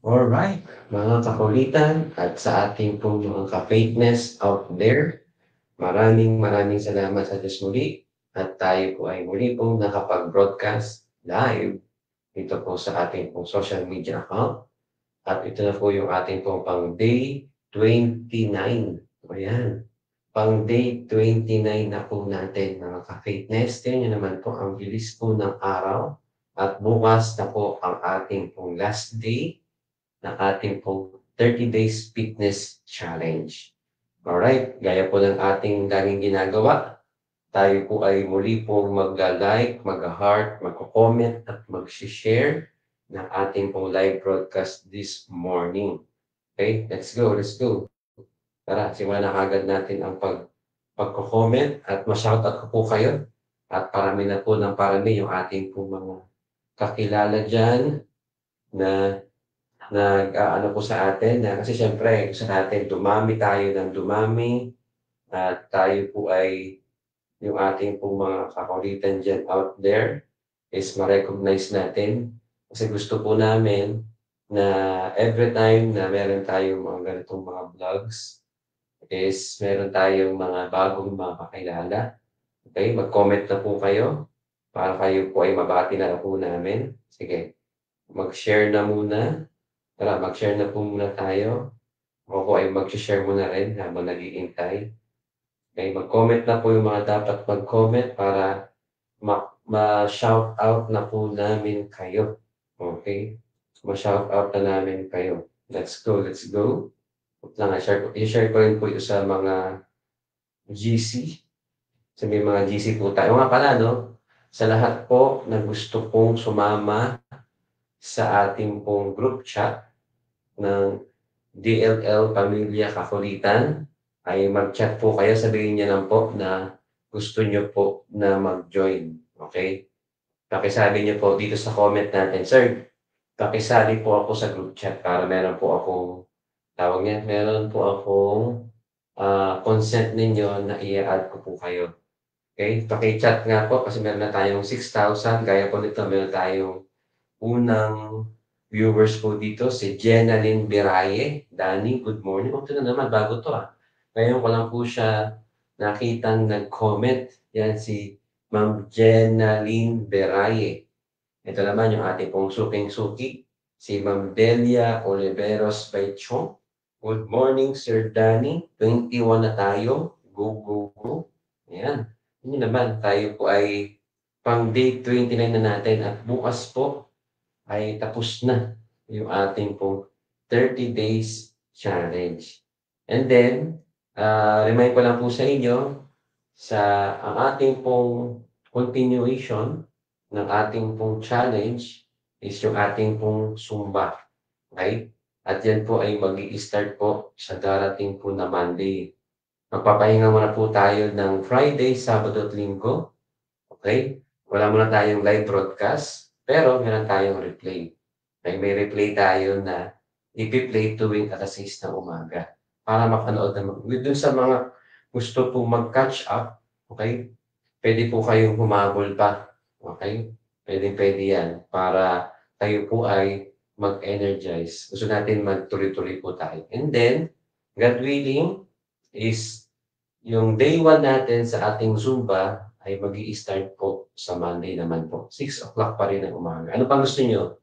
Alright, mga kakulitan at sa ating pong mga ka-faithness out there, maraming maraming salamat sa Diyos muli at tayo po ay muli pong nakapag-broadcast live dito po sa ating pong social media account. At ito na po yung ating pong pang day 29. Ayan. Pang day 29 na po natin mga ka-faithness. Tingnan naman po ang bilis po ng araw. At bukas na po ang ating pong last day ng ating pong 30 Days Fitness Challenge. Alright, gaya po ng ating laging ginagawa, tayo po ay muli pong mag-like, mag-heart, mag-comment at mag-share ng ating pong live broadcast this morning. Okay, let's go, let's go. Tara, simulan na agad natin ang pag pagko-comment at ma-shoutout ko po kayo. At parami na po ng parami yung ating po mga kakilala dyan na nag uh, ano po sa atin na kasi syempre gusto natin dumami tayo ng dumami at tayo po ay yung ating po mga kakulitan dyan out there is ma-recognize natin kasi gusto po namin na every time na meron tayong mga ganitong mga vlogs is meron tayong mga bagong mga kakilala. Okay, mag-comment na po kayo para kayo po ay mabati na po namin. Sige, mag-share na muna Tara, mag-share na po muna tayo. Ako ay mag-share muna rin habang nag-iintay. Okay, mag-comment na po yung mga dapat mag-comment para ma-shout out na po namin kayo. Okay? Ma-shout out na namin kayo. Let's go, let's go. Lang, i-share, i-share ko rin po ito sa mga GC. Sa mga GC po tayo. Nga pala, no? Sa lahat po na gusto pong sumama sa ating pong group chat, ng DLL Pamilya Kakulitan ay mag-chat po kayo. Sabihin niya lang po na gusto niyo po na mag-join. Okay? Pakisabi niyo po dito sa comment natin, Sir, pakisali po ako sa group chat para meron po akong, tawag niya, meron po akong uh, consent ninyo na i-add ko po kayo. Okay? Paki-chat nga po kasi meron na tayong 6,000. Gaya po nito, meron tayong unang viewers po dito, si Jenaline Biraye. Dani, good morning. Oh, ito na naman, bago to ah. Ngayon ko lang po siya nakitang nag-comment. Yan si Ma'am Jenaline Biraye. Ito naman yung ating pong suking-suki, si Ma'am Delia Oliveros Baichong. Good morning, Sir Danny. 21 na tayo. Go, go, go. Ayan. Yun naman, tayo po ay pang day 29 na natin at bukas po ay tapos na yung ating pong 30 days challenge. And then, uh, remind ko lang po sa inyo, sa ang ating pong continuation ng ating pong challenge is yung ating pong Zumba. Okay? At yan po ay mag start po sa darating po na Monday. Magpapahinga muna po tayo ng Friday, Sabado at Linggo. Okay? Wala muna tayong live broadcast. Pero meron tayong replay. May, may replay tayo na ipi-play tuwing alas 6 ng umaga para makanood naman. Doon sa mga gusto po mag-catch up, okay? Pwede po kayong humabol pa. Okay? Pwede, pwede yan para tayo po ay mag-energize. Gusto natin magtuloy-tuloy po tayo. And then, God willing, is yung day 1 natin sa ating Zumba, ay mag start po sa Monday naman po. 6 o'clock pa rin ng umaga. Ano pang gusto nyo?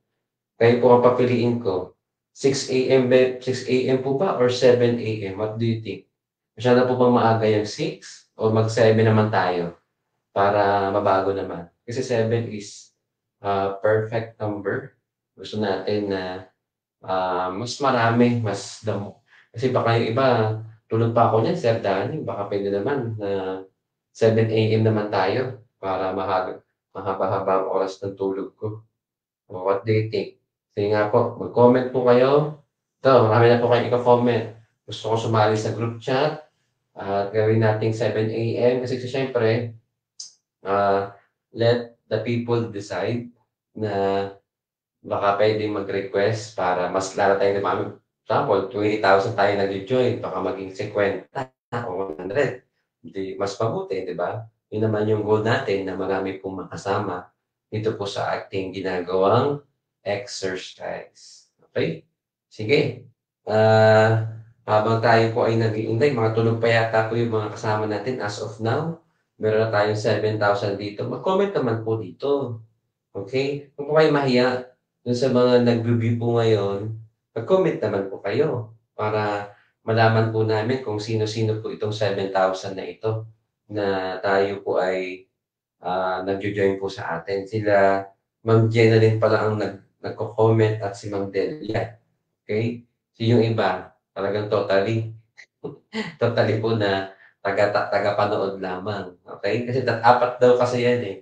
Kayo po ang papiliin ko. 6 a.m. 6 a.m. po ba or 7 a.m.? What do you think? Masyado po bang maaga yung 6? O mag-7 naman tayo para mabago naman? Kasi 7 is uh, perfect number. Gusto natin na uh, mas marami, mas damo. Kasi baka yung iba, tulog pa ako niyan, Sir Danny, baka pwede naman na 7 a.m. naman tayo para mahaba, mahaba-haba ang oras ng tulog ko. So, what do you think? Sige nga po, mag-comment po kayo. Ito, marami na po kayo i-comment. Gusto ko sumali sa group chat at uh, gawin nating 7 a.m. Kasi siyempre, uh, let the people decide na baka pwede mag-request para mas lalo tayong dumami. Example, 20,000 tayo nag-join, baka maging 50 o 100 di mas mabuti, di ba? Yun naman yung goal natin na marami pong makasama dito po sa ating ginagawang exercise. Okay? Sige, ah, habang tayo po ay nag-iintay, mga tulog pa yata po yung mga kasama natin as of now. Meron na tayong 7,000 dito. Mag-comment naman po dito. Okay? Huwag po kayo mahiya. Dun sa mga nag-review po ngayon, mag-comment naman po kayo para malaman po namin kung sino-sino po itong 7,000 na ito na tayo po ay ah, nagjo-join po sa atin. Sila, Ma'am Jenna din pala ang nag, nagko-comment at si Ma'am Delia. Okay? So yung iba, talagang totally, totally po na taga, taga panood lamang. Okay? Kasi tat, apat daw kasi yan eh.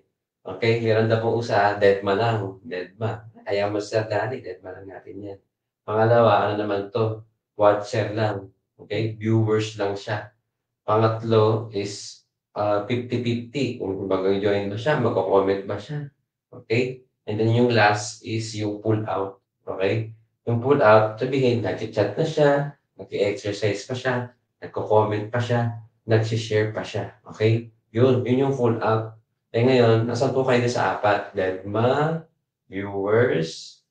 Okay? Meron daw po usa, deadma lang. Deadma. Ayaw mo Sir Danny, deadma lang natin yan. Pangalawa, ano naman to? Watcher lang. Okay? Viewers lang siya. Pangatlo is uh, 50-50. Kung bagang join ba siya, magko-comment ba siya. Okay? And then yung last is yung pull out. Okay? Yung pull out, sabihin, nag-chat na siya, nag-exercise pa siya, nagko-comment pa siya, nag-share pa siya. Okay? Yun, yun yung full out. Eh ngayon, nasan po kayo sa apat? Deadma, viewers,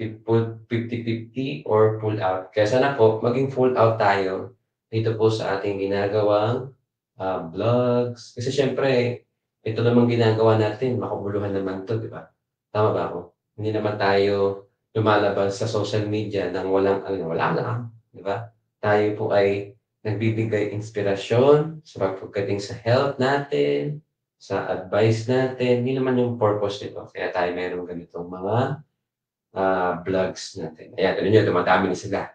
50-50 or pull out. Kaya sana po, maging full out tayo dito po sa ating ginagawang uh, vlogs. Kasi syempre, ito namang ginagawa natin, makabuluhan naman to, di ba? Tama ba ako? Hindi naman tayo lumalabas sa social media nang walang, ano, wala lang, di ba? Tayo po ay nagbibigay inspirasyon sa pagpagdating sa health natin, sa advice natin. Hindi naman yung purpose nito. Kaya tayo meron ganitong mga uh, vlogs natin. Ayan, ano nyo, dumadami na sila.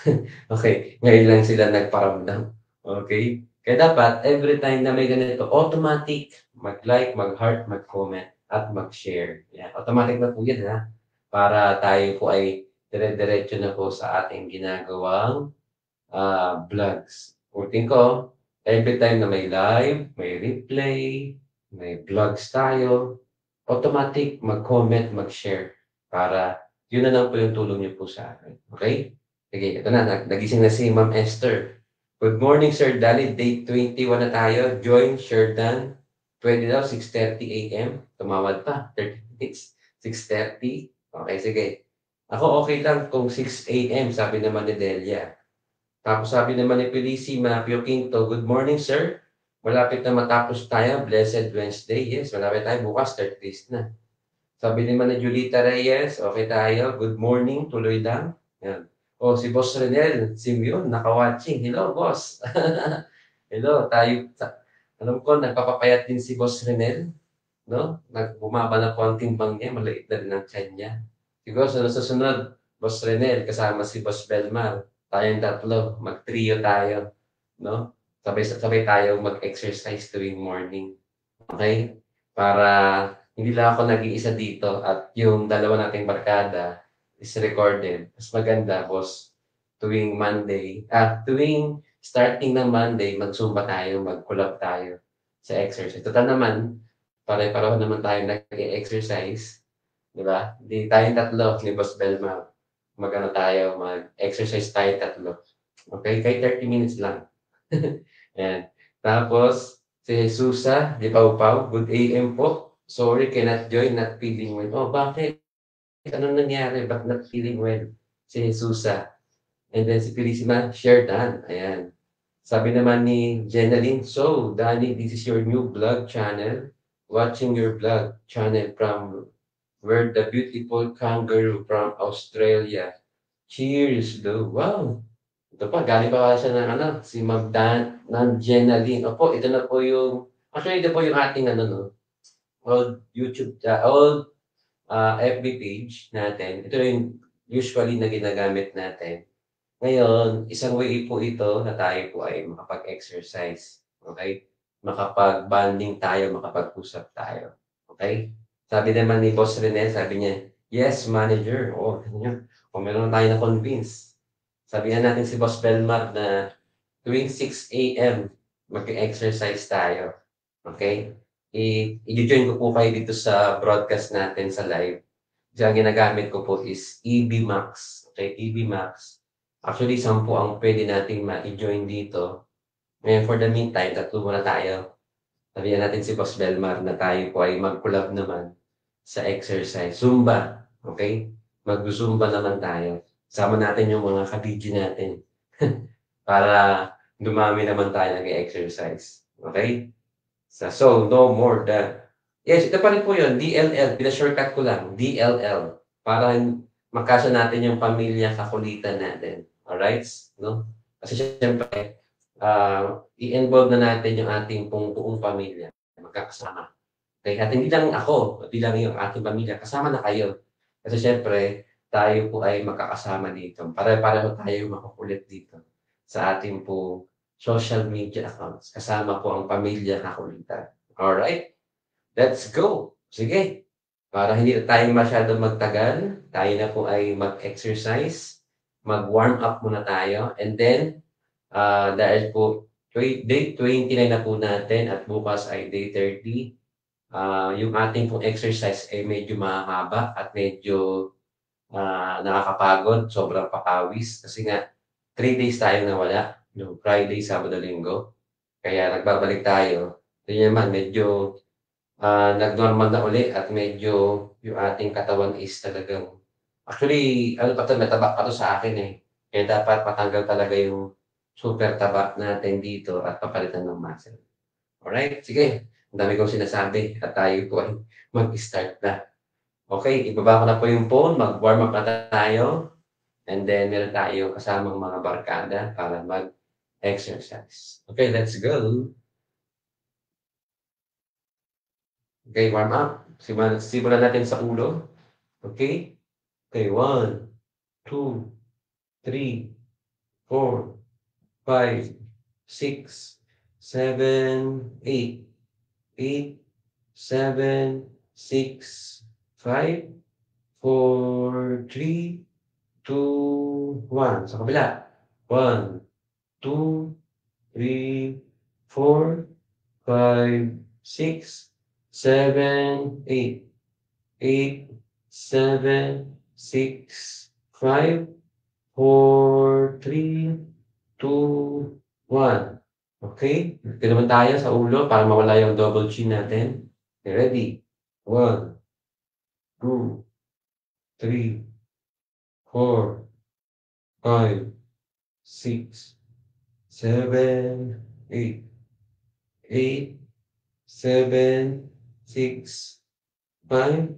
okay, ngayon lang sila nagparamdam. Okay? Kaya dapat, every time na may ganito, automatic, mag-like, mag-heart, mag-comment, at mag-share. Yan. Automatic na po yan, ha? Para tayo po ay dire-diretso na po sa ating ginagawang uh, vlogs. Ulitin ko, every time na may live, may replay, may vlogs tayo, automatic mag-comment, mag-share para yun na lang po yung tulong niyo po sa akin. Okay? Sige, ito na. Nagising na si Ma'am Esther. Good morning, Sir Dali. Date 21 na tayo. Join Sherdan. Pwede daw, 6.30 a.m. Tumawad pa. 30 minutes. 6.30. Okay, sige. Ako okay lang kung 6 a.m. Sabi naman ni Delia. Tapos sabi naman ni Felicima Pio Quinto, Good morning, sir. Malapit na matapos tayo. Blessed Wednesday. Yes, malapit tayo. Bukas, third days na. Sabi naman ni Julita Reyes, okay tayo. Good morning. Tuloy lang. Yan. Oh, si Boss Renel, Simeon, naka-watching. Hello, boss. Hello, tayo. Alam ko, nagpapapayat din si Boss Renel. No? Nagbumaba na po ang timbang niya. Maliit na rin ang niya. Siguro, sa susunod, Boss Renel, kasama si Boss Belmar. Tayong tatlo, mag-trio tayo. No? Sabay-sabay tayo mag-exercise tuwing morning. Okay? Para hindi lang ako nag-iisa dito at yung dalawa nating barkada, is recorded. Mas maganda, boss, tuwing Monday, ah, tuwing starting ng Monday, mag-zumba tayo, mag-collab tayo sa exercise. Total naman, pare-pareho naman tayo nag-exercise. Di ba? Di tayong tatlo ni Boss Belma. Mag-ano tayo, mag-exercise tayo tatlo. Okay? Kay 30 minutes lang. Ayan. Tapos, si Jesusa, di Pau Pau, good AM po. Sorry, cannot join, not feeling well. Oh, bakit? Anong nangyari? Ba't not feeling well? Si Jesusa. And then si Felicima, share Dan. Ayan. Sabi naman ni Jenaline, so, Danny, this is your new vlog channel. Watching your vlog channel from where the beautiful kangaroo from Australia. Cheers, do. Wow. Ito pa, galing pa siya ng ano, si Ma'am Dan, ng Jenaline. Opo, ito na po yung, actually, ito po yung ating ano, no, old YouTube, uh, old uh, ah, FB page natin. Ito yung usually na ginagamit natin. Ngayon, isang way po ito na tayo po ay makapag-exercise. Okay? Makapag-bonding tayo, makapag-usap tayo. Okay? Sabi naman ni Boss Rene, sabi niya, yes, manager. O, oh, yun. Kung meron tayo na convince. Sabihan natin si Boss Belmar na tuwing 6 a.m. mag-exercise tayo. Okay? I-join ko po kayo dito sa broadcast natin sa live. Ang ginagamit ko po is EB Max. Okay, EB Max. Actually, sampu ang pwede nating ma-join dito. Ngayon, for the meantime, tatlo muna tayo. Sabihan natin si Boss Belmar na tayo po ay mag-collab naman sa exercise. Zumba. Okay? Mag-zumba naman tayo. sama natin yung mga kabidyo natin. Para dumami naman tayo nag-exercise. Okay? So, so, no more than Yes, ito pa rin po yun, DLL. Pina-shortcut ko lang, DLL. Para makasya natin yung pamilya kakulitan natin. Alright? No? Kasi syempre, uh, i-involve na natin yung ating pong buong pamilya. Magkakasama. Okay? At hindi lang ako, hindi lang yung ating pamilya. Kasama na kayo. Kasi syempre, tayo po ay makakasama dito. Pare-pareho tayo makukulit dito sa ating po social media accounts. Kasama po ang pamilya kakulitan. Alright? Let's go! Sige. Para hindi tayo masyado magtagal, tayo na po ay mag-exercise, mag-warm up muna tayo, and then, uh, dahil po, day 29 na po natin at bukas ay day 30, uh, yung ating pong exercise ay medyo mahaba at medyo uh, nakakapagod, sobrang pakawis, kasi nga, 3 days tayo nawala, no? Friday, Sabado, Linggo. Kaya nagbabalik tayo. Kaya naman, medyo uh, nag-normal na uli at medyo yung ating katawan is talagang actually ano pa to nataba pa to sa akin eh kaya dapat patanggal talaga yung super taba natin dito at papalitan ng muscle. Alright, sige. Ang dami kong sinasabi at tayo po ay mag-start na. Okay, ibaba ko na po yung phone, mag-warm up na tayo. And then meron tayo kasamang mga barkada para mag-exercise. Okay, let's go. Okay, warm up. Simulan, simulan natin sa ulo. Okay? Okay, one, two, three, four, five, six, seven, eight. Eight, seven, six, five, four, three, two, one. Sa kabila. One, two, three, four, five, six, seven, eight, eight, seven, six, five, four, three, two, one. Okay? Ito naman tayo sa ulo para mawala yung double chin natin. Okay, ready? One, two, three, four, five, six, seven, eight, eight, seven, six, five,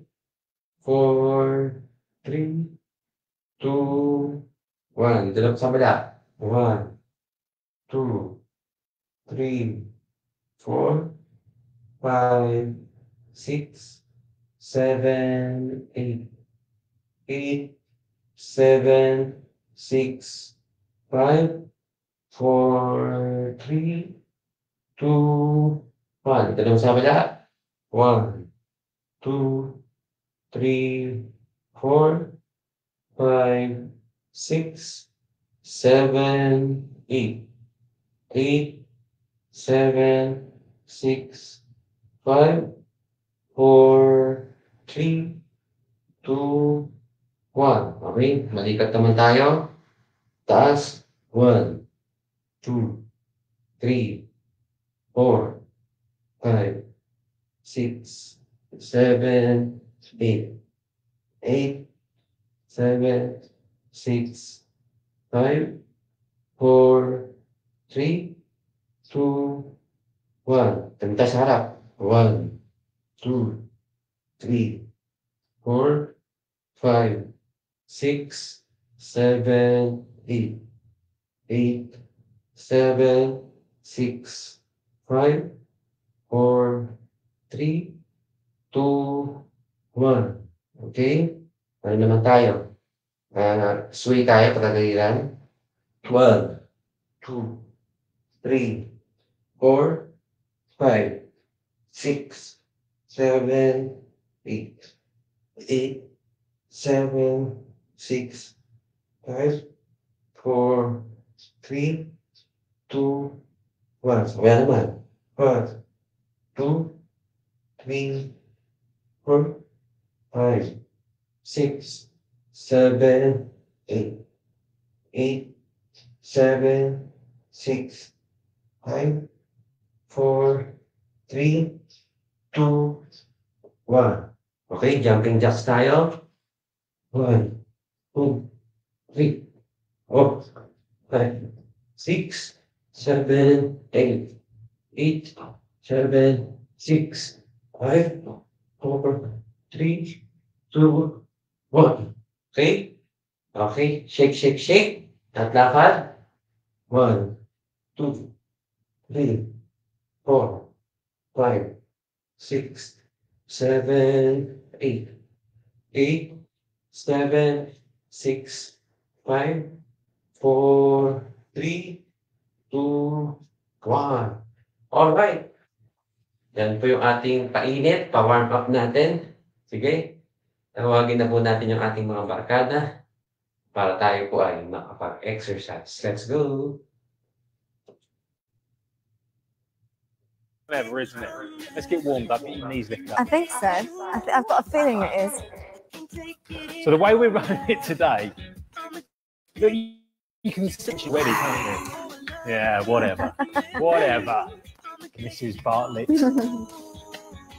four, three, two, one. Lang sa kabila. One, two, three, four, five, six, seven, eight, eight, seven, six, five, four, three, two, one. Ito lang sa kabila. One, two, three, four, five, six, seven, eight. Eight, seven, six, five, four, three, two, one. Okay, malikat naman tayo. Taas. One, two, three, four, five, six, seven, eight, eight, seven, six, five, four, three, two, one. Tanda sa harap. One, two, three, four, five, six, seven, eight, eight, seven, six, five, four, three, two, one. Okay? Ano naman tayo? Uh, sway tayo, patagaliran. One, two, three, four, five, six, seven, eight, eight, seven, six, five, four, three, 2, 1. So, kaya naman. 1, 2, three, four, five, six, seven, eight, eight, seven, six, five, four, three, two, one. Okay, jumping jacks tayo. One, two, three, four, five, six, seven, eight, eight, seven, six, five, four, three, two, one. Okay? Okay. Shake, shake, shake. At lakad. One, two, three, four, five, six, seven, eight, eight, seven, six, five, four, three, two, one. Alright. Yan po yung ating painit, pa-warm up natin. Sige. Tawagin na po natin yung ating mga barkada para tayo po ay makapag-exercise. Let's go! Clever, isn't it? Let's get warmed up. Get your knees lifted I think so. I th- I've got a feeling it is. So the way we're running it today, you, you can sit your ready, can't you? Yeah, whatever, whatever. Mrs. Bartlett.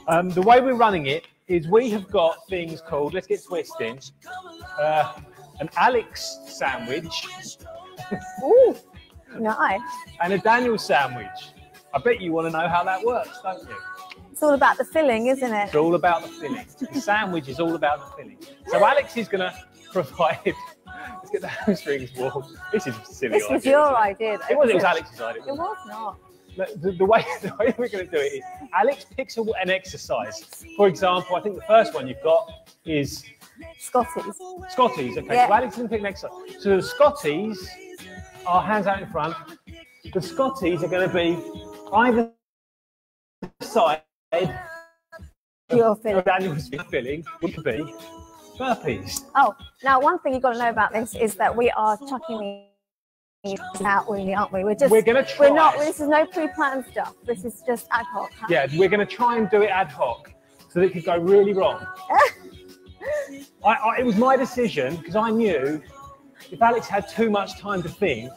Um, the way we're running it is we have got things called. Let's get twisting. Uh, an Alex sandwich Ooh, nice. and a Daniel sandwich. I bet you want to know how that works, don't you? It's all about the filling, isn't it? It's all about the filling. The sandwich is all about the filling. So Alex is going to provide. Let's get the hamstrings warm. This is silly. This was idea, your idea. It, it was. It was Alex's idea. It was not. The, the, way the way we're going to do it is Alex picks a, an exercise. For example, I think the first one you've got is Scotties. Scotties. Okay, Yeah. so Alex is going pick an exercise. So the Scotties are hands out in front. The Scotties are going to be either side Your filling. Daniel's filling would be burpees. Oh, now one thing you've got to know about this is that we are chucking these out, really, aren't we? We're just. We're going to try. We're not. This is no pre-planned stuff. This is just ad hoc. huh? Yeah, we're going to try and do it ad hoc so that it could go really wrong. I, I, it was my decision because I knew if Alex had too much time to think,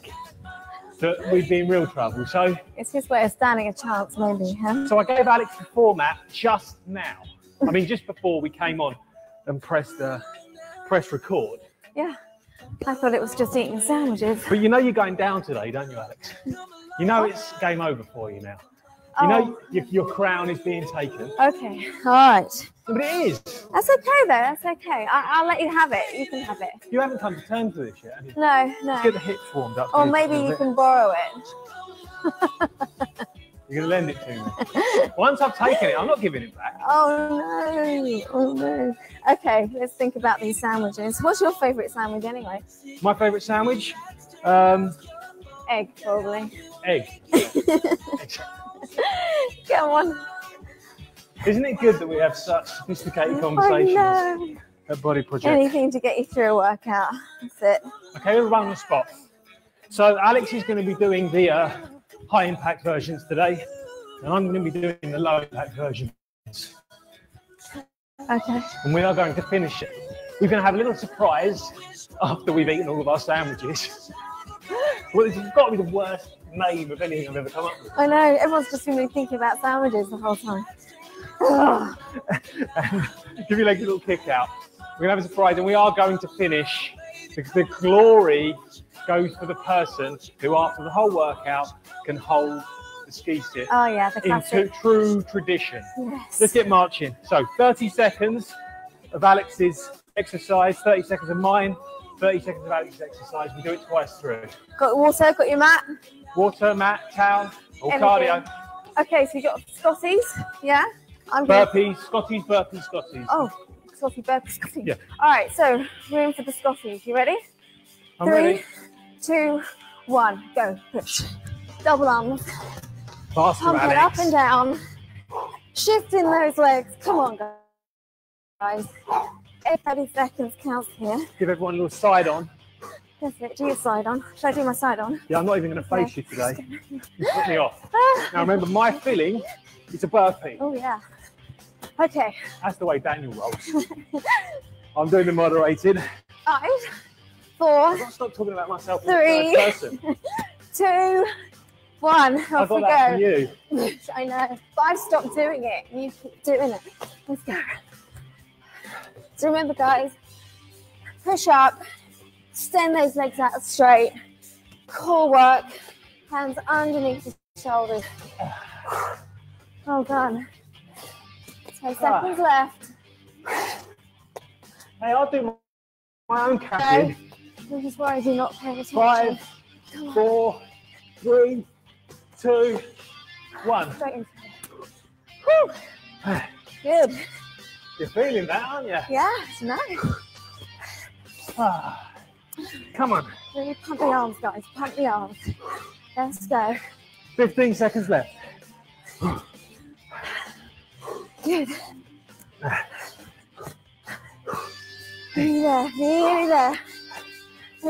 that we'd be in real trouble. So, It's his way of standing a chance, maybe. Huh? so I gave Alex the format just now. I mean, just before we came on and pressed uh, press record. Yeah. I thought it was just eating sandwiches. But you know you're going down today, don't you, Alex? You know it's game over for you now. You know your, your crown is being taken. Oh, okay. All right. But it is. That's okay, though. That's okay. I- I'll let you have it. You can have it. You haven't come to terms with this yet. have you? No, Let's get the hips warmed up. Or maybe you bit. can borrow it. You're going to lend it to me. Once I've taken it, I'm not giving it back. Oh no! Oh no! Okay, let's think about these sandwiches. What's your favourite sandwich anyway? My favourite sandwich, um, Egg, probably. egg. Come on. Isn't it good that we have such sophisticated I conversations know. at Body Project? Anything to get you through a workout. That's it. Okay, we'll run the spot. So Alex is going to be doing the uh, high impact versions today, and I'm going to be doing the low impact versions. Okay. And we are going to finish it. We're going to have a little surprise after we've eaten all of our sandwiches. well, this has got to be the worst name of anything I've ever come up with. I know. Everyone's just been thinking about sandwiches the whole time. Give you like a little kick out. We're gonna have a surprise, and we are going to finish because the glory goes for the person who, after the whole workout, can hold the ski stick oh yeah, the classic. t- true tradition. Yes. Let's get marching. So, 30 seconds of Alex's exercise, 30 seconds of mine, 30 seconds of Alex's exercise. We do it twice through. Got water. Got your mat. Water, mat, towel, or cardio. Okay, so you got Scotties. Yeah. I'm good. Burpees, Scotties, burpees, Scotties. Oh, Scotty burpee, Scotty. Yeah. All right, so we're in for the Scotties. You ready? I'm Three, ready. Two, one, go. Push. Double arms. Faster, Pump it up and down. Shifting those legs. Come on, guys. Every 30 seconds counts here. Give everyone a little side on. That's it. Do your side on. Should I do my side on? Yeah, I'm not even going to face you today. You put me off. Ah. Now remember, my filling is a burpee. Oh, yeah. Okay. That's the way Daniel rolls. I'm doing the moderated. Five, four, to stop talking about myself in Three. third person. two, one. I Off got we that from go. you. I know. But I've stopped doing it. You keep doing it. Let's go. So remember, guys, push up, Extend those legs out straight. Core work. Hands underneath the shoulders. Well done. 10 seconds left. Hey, I'll do my own counting. I'm just worried you're not paying attention. Five, four, three, two, one. Straight into it. Whew. Good. You're feeling that, aren't you? Yeah, it's nice. Ah. Come on. Really pump the arms, guys. Pump the arms. Let's go. 15 seconds left. Good. Nearly there, nearly there.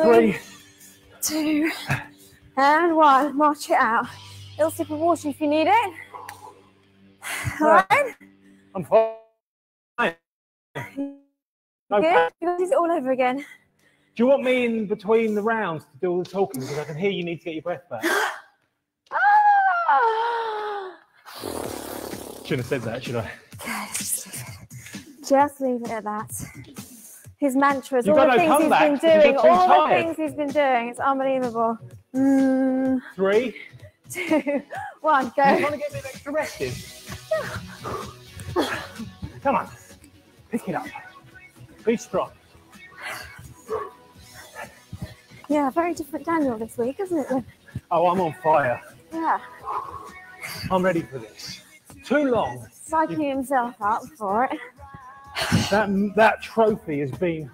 Three, two, and one. March it out. Little sip of water if you need it. All right. I'm fine. No, Good. You got to do it all over again. Do you want me in between the rounds to do all the talking? Because I can hear you need to get your breath back. Ah! Shouldn't have said that, should I? Just leave it at that. His mantras, You've all the no things he's been doing, all the things he's been doing. It's unbelievable. Mm, Three. two, one, You go. want to get a bit extra rested? Come on. Pick it up. Be strong. Yeah, very different Daniel this week, isn't it? Oh, I'm on fire. Yeah, I'm ready for this. Too long. psyching himself up for it. That that trophy has been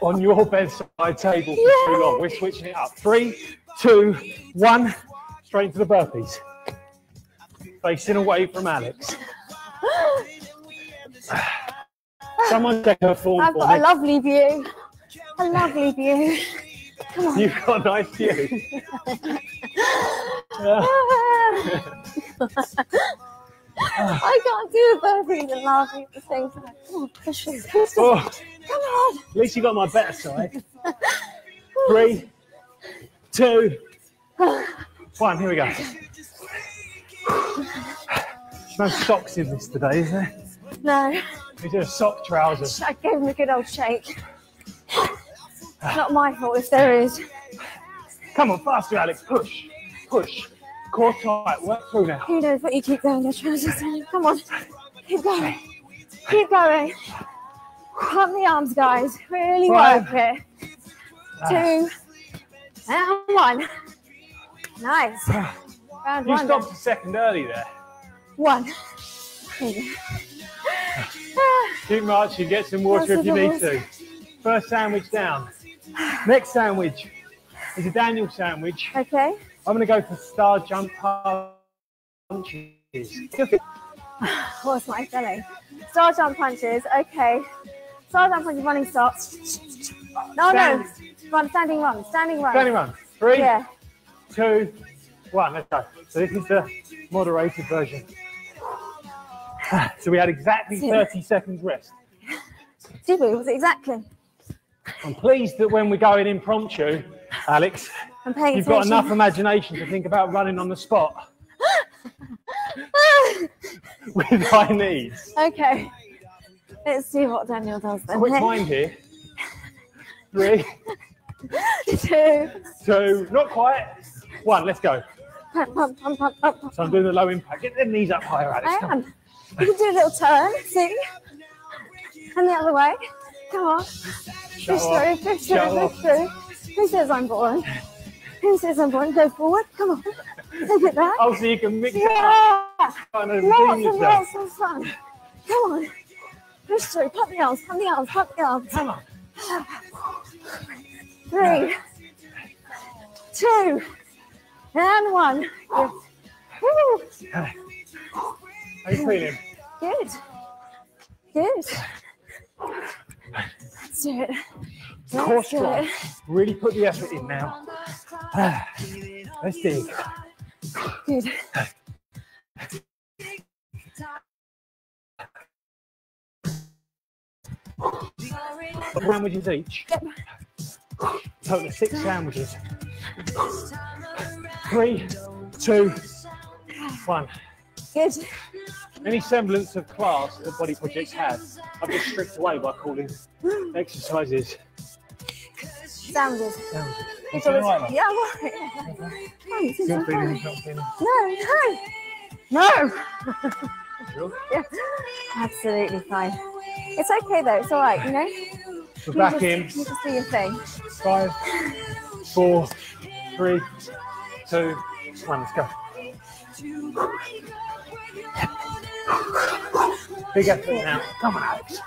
on your bedside table for too long. We're switching it up. Three, two, one. Straight into the burpees. Facing away from Alex. Someone check her form I've got a lovely view. A lovely view. Come on. You've got a nice view. Yeah. I can't do the burpees and laughing at the same time. Come on, push it. Push. Oh, Come on. at least you got my better side. Oh. Three, two, one. Here we go. No socks in this today, is there? No, These are sock trousers. I gave him a good old shake. Not my fault if there is. Come on, faster, Alex. Push, push. Core tight. Work through now. Who knows what you keep going, they're trousers. Come on. Keep going. Keep going. Pump the arms, guys. Really Five. work it. Two. And one. Nice. Round You one. stopped a second early there. One. Keep marching. Get some water if you need to. First sandwich down. Next sandwich is a Daniel sandwich. Okay. I'm going to go for star jump punches. What's my belly? Star jump punches. Okay. Star jump punches, running stops. No, no. Run, standing run, standing run. Standing run. Three, Yeah. two, one. Let's go. So this is the moderated version. So we had exactly 30 seconds rest. Did we? Was it exactly? I'm pleased that when we're going impromptu, Alex, I'm paying you've got enough imagination to think about running on the spot with high knees. okay. Let's see what Daniel does then. Quick mind here. Three, Two. two, not quite. One, let's go. Pump, pump, pump, pump, pump. So I'm doing the low impact. Get them knees up higher, Alex. I am. You can do a little turn, see? And the other way. Come on. Show Push off. through, push Show through, off. push through. Who says I'm boring? Who says I'm boring? Go forward. Come on. Look at that. Oh, so you can mix it up. Yeah. Lots and lots of fun. Come on. Push through. Pump the arms. Pump the arms. Pump the arms. Come on. Three, two, and one. Good. Woo. How you feeling? Good. Good. Let's do it. Core strong. Really put the effort in now. Let's dig. Good. Sandwiches each. Yep. Total of six sandwiches. Three, two, one. Good. Any semblance of class that Body Projects has, I've just stripped away by calling exercises Sandwiches. Down. It's alright, yeah, I'm alright. Come on, You're fine. feeling, not. No, no, no. Sure. Yeah, absolutely fine. It's okay though. It's all right. You know. We're You back just, in. You just do your thing. Five, four, three, two, one. Let's go. Big effort now. Come on, Alex.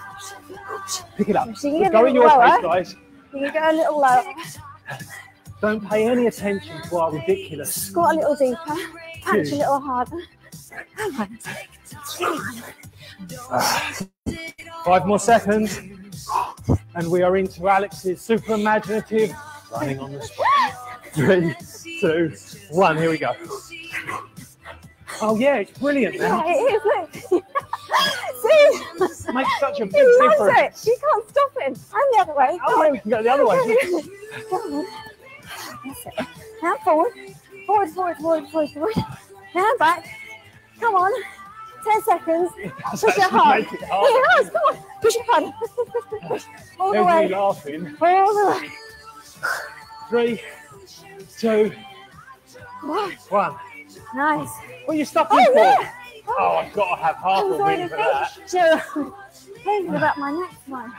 Pick it up. So you We're going your lower. pace, guys. You can go a little lower. Don't pay any attention to our ridiculous. Squat a little deeper. Punch a little harder. Five more seconds, and we are into Alex's super imaginative running on the spot. Three, two, one. Here we go. Oh yeah, it's brilliant Yeah, it is. Look. Makes such a big He loves difference. it. You can't stop him. And the other way. Oh, we can go the other way. Come on. That's it. Now forward. Forward, forward, forward, forward, forward. Now back. Come on. Ten seconds. That's Push it hard. it hard. Ross, come on. Push it hard. All the way. laughing. All the way. Three, two, one. one. Nice. What are you stopping Oh, for? yeah. Oh, I've got to have half I a win for that. thinking, thinking about my next one.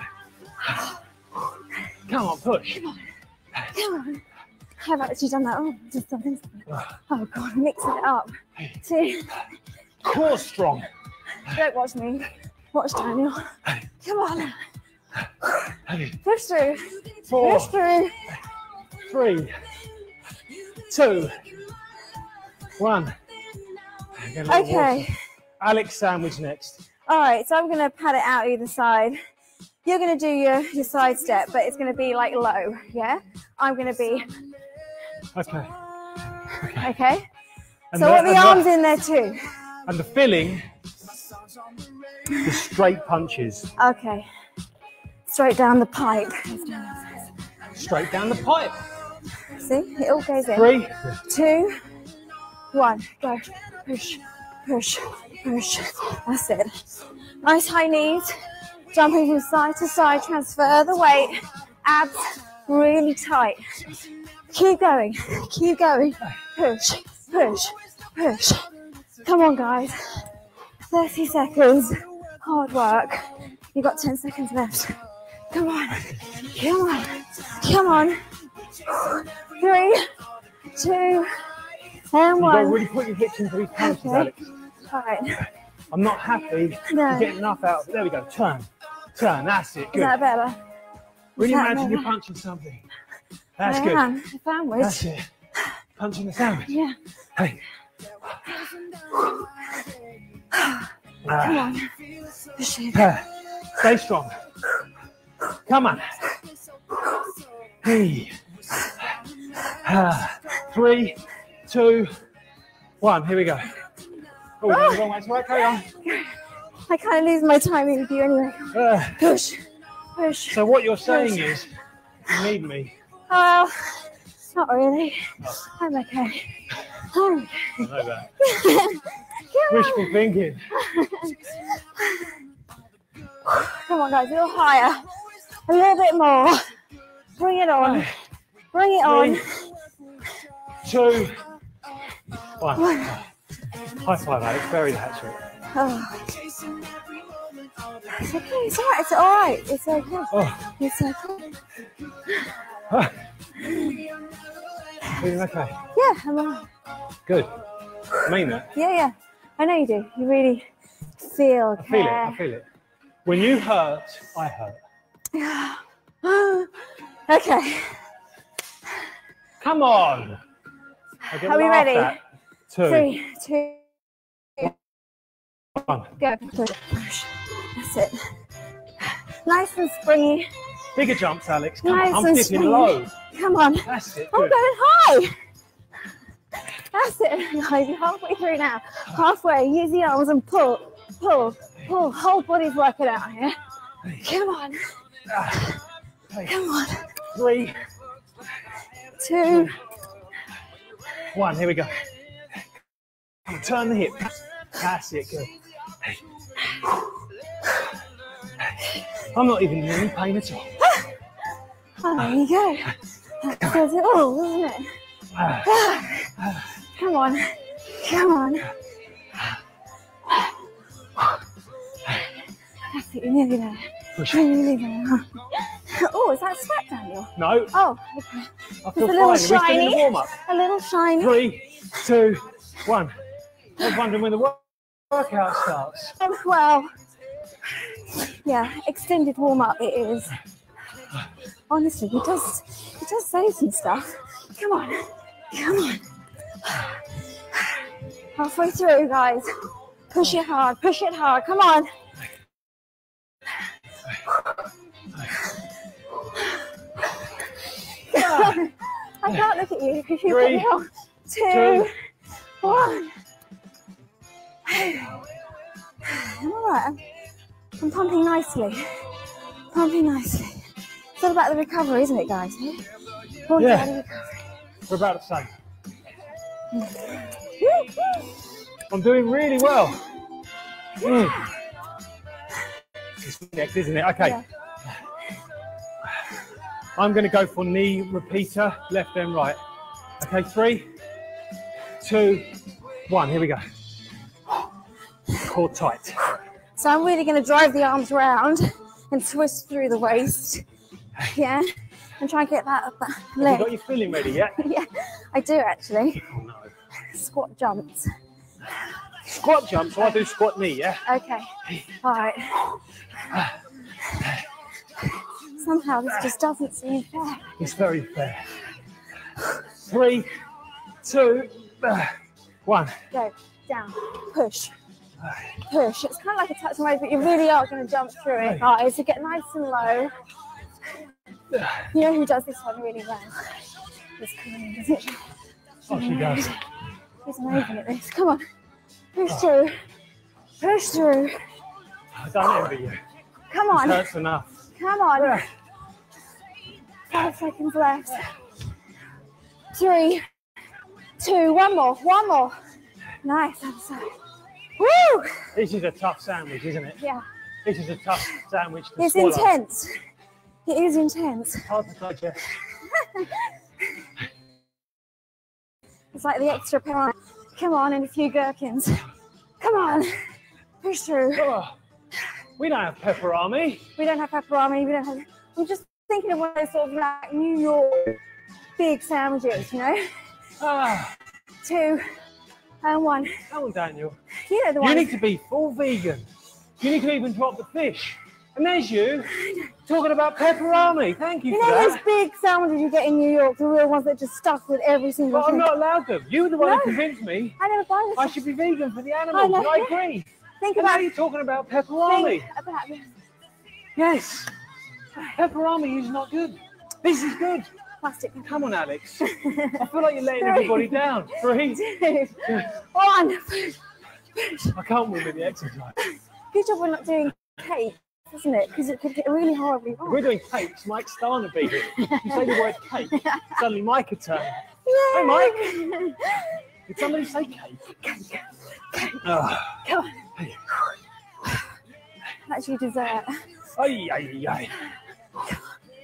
Come on, push. Come on. I've actually done that. Oh, just done this. Oh, God, mixing it up. See, Core strong. don't watch me. Watch Daniel. Come on. Push through. Four, Push through. three, two, one. Okay. Alex sandwich next. All right, so I'm going to pad it out either side. You're going to do your, your side step, but it's going to be like low, yeah? I'm going to be, Okay. okay? And so what the arms in there too. And the filling, the straight punches, Okay. Straight down the pipe. straight down the pipe. See, it all goes in. Three, two, one, go. Push, push, push. That's it. Nice high knees, jumping from side to side, transfer the weight, abs really tight. Keep going, keep going. Push, push, push. Come on, guys. 30 seconds, hard work. You've got 10 seconds left. Come on, come on, come on. Three, two, and you've got to really put your hips into these punches, Okay. Alex. All right. I'm not happy No. to get enough out. There we go. Turn, turn. That's it. Is Good. that better? Really that imagine better? you're punching something. That's I good. am. The sandwich. That's it. Punching the sandwich. Yeah. Hey. Come on. Ah. Stay strong. Come on. Hey. Ah. Three, two, one. Here we go. Oh, we're going the wrong way. It's right. Carry on. I kind of lose my timing with you anyway. Ah. Push. Push. so what you're saying is, you need me. Oh, not really. I'm okay. I'm okay. I know that. Wishful thinking. Come on, guys. A little higher. A little bit more. Bring it on. Bring it on. Two, one. High five, Alex. Very natural. Oh. It's okay. It's all right. It's all right. It's okay. Oh, It's okay. Feeling okay. Yeah, I'm all right. Good. I mean that. Yeah, yeah. I know you do. You really feel I feel it. I feel it. When you hurt, I hurt. Yeah. okay. Come on. Are we ready? at. Two, Three, two, one. go. Push. That's it. Nice and springy. Bigger jumps, Alex. Come Nice on. I'm dipping springy. low. Come on. That's it. I'm going high. That's it. Guys, you're halfway through now. Halfway. Use the arms and pull, pull, pull. Whole body's working out here. Come on. Ah. Come on. Three, Two. One. Here we go. Come on, turn the hip. That's it. Good. I'm not even in any pain at all. Oh, there you go. That says it all, doesn't it? Ah. Come on. Come on. Ah. That's it, you're nearly there. Push. You're nearly there. Oh, is that sweat, Daniel? No, Oh, okay. I feel a little fine. Are we still in shiny. the warm up? A little shiny. Three, two, one. I was wondering when the work- workout starts. Um, well, yeah, extended warm up it is. Honestly, he does he does say some stuff. Come on, come on. Halfway through, guys. Push it hard, push it hard. Come on. I can't look at you because you put Three, me on. Two, two. one. I'm alright. I'm, I'm pumping nicely. Pumping nicely. It's all about the recovery, isn't it, guys? All Yeah. We're about the same. I'm doing really well. Mm. It's next, isn't it? Okay. Yeah. I'm going to go for knee repeater, left and right. Okay, three, two, one. Here we go. Core tight. So I'm really going to drive the arms around and twist through the waist. Yeah. And try and get that, that Have you got your filling ready yet? yeah, I do actually. Oh no. Squat jumps. Squat jumps? so I do squat knee, yeah? Okay. All right. Somehow this just doesn't seem fair. It's very fair. Three, two, uh, one. Go down, push, push. It's kind of like a touch and wave, but you really are going to jump through it, guys. So get nice and low. You know who does this one really well? It's Corinne, doesn't she? Oh, she does. She's amazing at this. Come on, push through, push through. I don't envy you. Come on, That's enough. Come on. Five seconds left. Three, two, one more, one more. Nice. Woo! This is a tough sandwich, isn't it? Yeah, This is a tough sandwich to it's swallow. intense. It is intense. Hard to digest. It's like the extra pound. Come on, and a few gherkins. Come on, push through. Oh, we don't have pepper army. We don't have pepperoni. We don't have. I'm just thinking of one of those sort of like New York big sandwiches, you know. Ah, Two and one. come on, Daniel. You know the one. You need to be full vegan. You need to even drop the fish. And there's you talking about pepper army. Thank you, You know those big sandwiches you get in New York, the real ones that just stuck with every single But I'm not allowed them. You were the one No. who convinced me I never buy this. I should be vegan for the animals. And I agree. Think And now you're talking about pepper army. think about Yes. Pepper army is not good. This is good. plastic. Come on, Alex. I feel like you're letting everybody down. Three. Two, one. I can't win with the exercise. Good job we're not doing cake, isn't it? Because it could get really horribly If we're doing cakes, Mike Starr would be here. You say the word cake, suddenly Mike could turn. Hey, Mike. Did somebody say cake? Ah. Come on. Your dessert. Ay, ay, ay.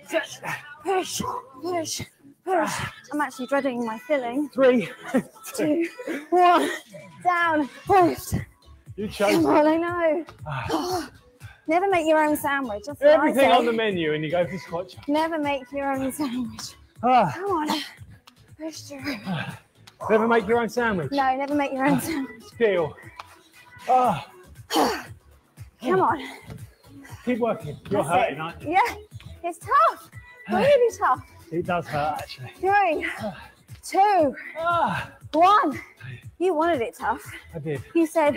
Push, push, push. I'm actually dreading my filling. Three, two, one. Down, push. You chose Come on, I know. Never make your own sandwich. That's everything on the menu and you go for jump. Never make your own sandwich. Ah, Come on. Push through. never make your own sandwich. No, never make your own sandwich. Deal. Ah, Come on. keep working. You're That's it. hurting, aren't you? Yeah, it's tough. Really tough. It does hurt, actually. Three, two, Ah, one. You wanted it tough. I did. You said,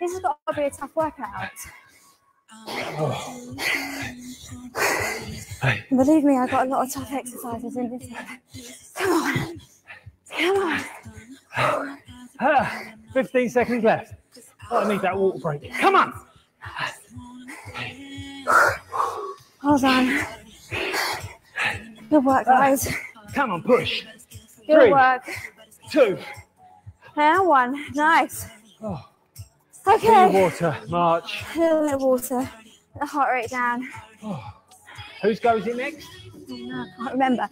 this has got to be a tough workout. Oh. Believe me, I've got a lot of tough exercises in this. Come on. Come on. Ah, 15 seconds left. Oh, I need that water break. Come on. Hold on. Good work, ah, guys. Come on, push. Good Three. work. Two. And one. Nice. Oh, Okay. water, March. A little bit of water. The heart rate down. Oh. Whose goes it next? I can't remember.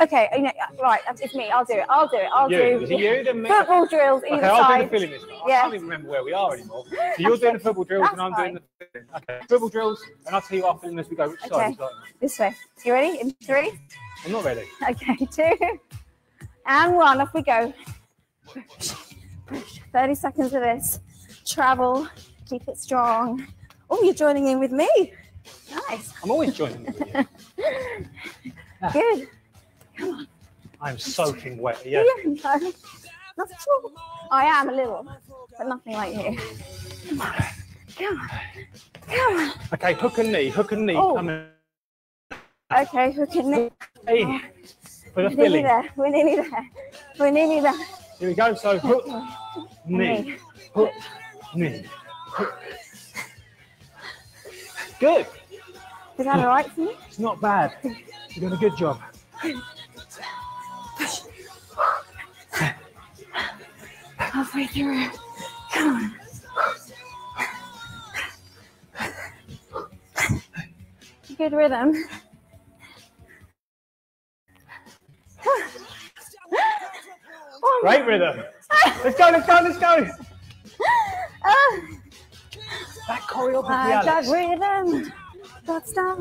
Okay, you know, uh, right, it's me. I'll do it. I'll do it. I'll You, do it you? Football drills Okay, either I'll do side. the filling this time. I Yeah. can't even remember where we are anymore. So you're doing the football drills and I'm That's doing the filling. Okay, football drills, and I'll tell you after as we go which side Okay. is like. This way. You ready? In three. I'm not ready. Okay, two and one. Off we go. 30 seconds of this. Travel. Keep it strong. Oh, you're joining in with me. Nice. I'm always joining with you. Good. I'm soaking wet. Yeah. Yeah, no, not at all. I am a little, but nothing like you. Come on. Come on. Come on. Okay, hook and knee, hook and knee. Oh. Come in. Okay, hook and knee. Hey, the We're nearly filling. there. We're nearly there. We're nearly there. Here we go. So hook, knee, hook, knee. hook. Good. Is that all right for you? It's not bad. You're doing a good job. Halfway through. Come on. Good rhythm. Oh, Great rhythm. Let's go, let's go, let's go. ah, That choreography, got Alex. rhythm. Got stuff.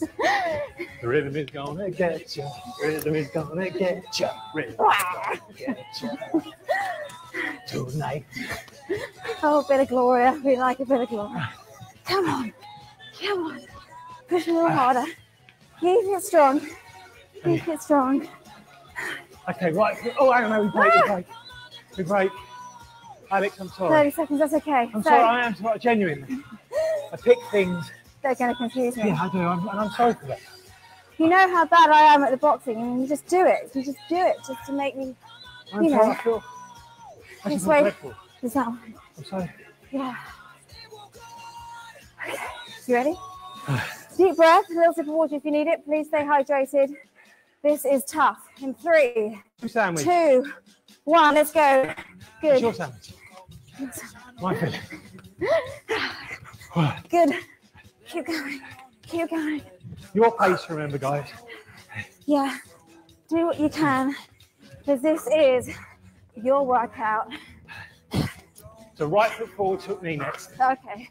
The rhythm is gonna get you. Rhythm is gonna get you. Rhythm is gonna get you. Tonight. Oh, a bit of glory. We like a bit of glory. Come on. Come on. Push a little harder. Keep it strong. Keep it strong. Okay, right. Oh, hang on, we break, we break. Ah! We break. Alex, I'm sorry. 30 seconds, that's okay. I'm so sorry, I am sorry, genuinely. I pick things. They're going to confuse me. Yeah, I do, I'm, and I'm sorry for that. You know how bad I am at the boxing, and you just do it. You just do it just to make me. I'm You sorry, know. I feel. I This way. dreadful. Is that one? I'm sorry. Yeah. Okay. You ready? Deep breath, a little sip of water if you need it. Please stay hydrated. This is tough. In three, sandwich. two, one, let's go. Good, your sandwich? My filling. good. Keep going, keep going. Your pace, remember, guys. Yeah, do what you can, because this is your workout. So right foot forward, hook me next. Okay.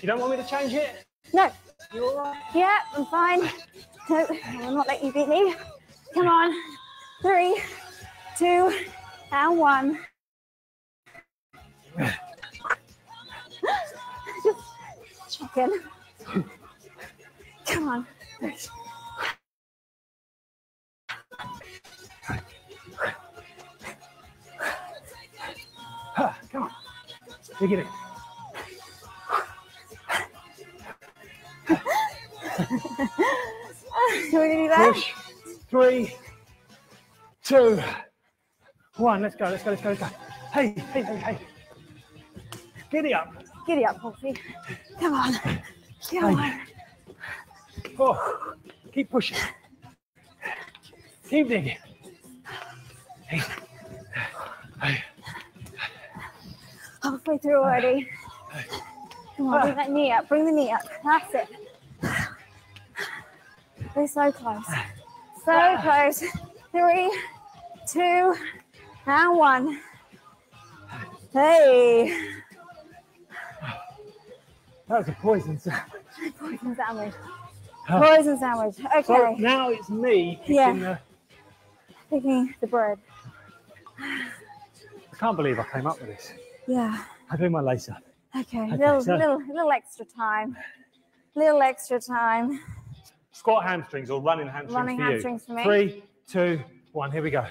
You don't want me to change it? No, You all right? yeah, I'm fine. No, I will not let you beat me. Come on. Three, two, and one. Just check in. Come on. Ha, come on. You get it. Do we do that? Push. Three, two, one. Let's go, let's go, let's go, let's go. Hey, hey, hey, hey. Giddy up. Giddy up, Wolfie. Come on. Come on. Oh, keep pushing. Keep digging. Hey. Hey. Halfway through already. Come on, bring that knee up. Bring the knee up. That's it. We're so close. So ah. close. Three, two, and one. Hey. That was a poison sound. Poison sandwich. Poison sandwich. So Okay. now it's me picking Yeah. the. Picking the bread. I can't believe I came up with this. Yeah. I do my lace up. Okay. Okay, Little, so- little, little extra time. Little extra time. Squat hamstrings or running hamstrings Running for hamstrings you. for me. Three, two, one. Here we go.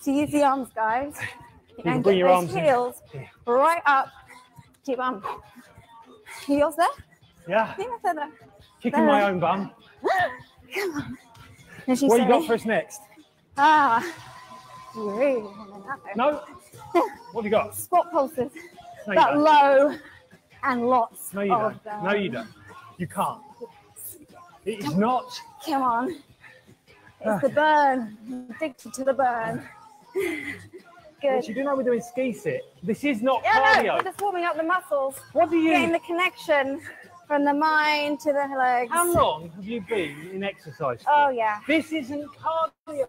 So use the arms, guys. You and bring get your those arms heels Yeah. right up Keep bum. Heels there? Yeah. I think I said that. Kicking my own bum. Come on. What you got for us next? Ah, you really. No. What have you got? Squat pulses, No, but don't. low and lots No, you don't. them. No, you don't. You can't. It is not. Come on. It's the burn. Addicted to the burn. Good. you do know we're doing ski sit. This is not Yeah, no, cardio. we're just warming up the muscles, What do getting you? the connection From the mind to the legs. How long have you been in exercise? Oh yeah, This isn't cardio.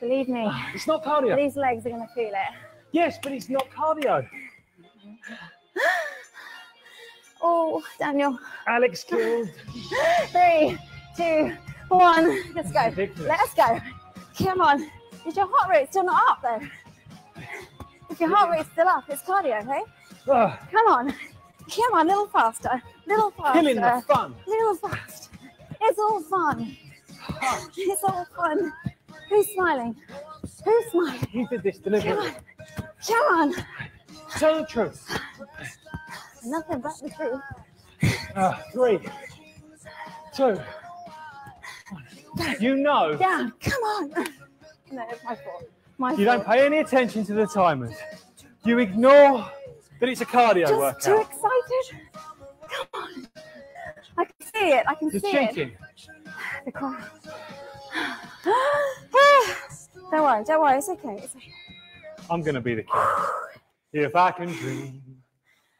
believe me, It's not cardio. these legs are gonna feel it. Yes, but it's not cardio. Oh, Daniel. Alex killed. Three, two, one. Let's go. Ridiculous. Let's go. Come on. Is your heart rate still not up though? If your heart rate's still up, it's cardio, okay? Ugh, ah. Come on. Come on, a little faster. little faster. killing the fun. little fast. It's all fun. It's all fun. Who's smiling? Who's smiling? You did this Come deliberately. on. Come on. Tell the truth. Nothing but the truth. Uh, three, two, one. You know Down. Come on. No, it's my fault. My you fault. don't pay any attention to the timers. You ignore that it's a cardio Just too excited. Come on. I can see it. I can You're see it. cheating. The crowd. don't worry. Don't worry. It's okay. It's okay. I'm going to be the king. If I can dream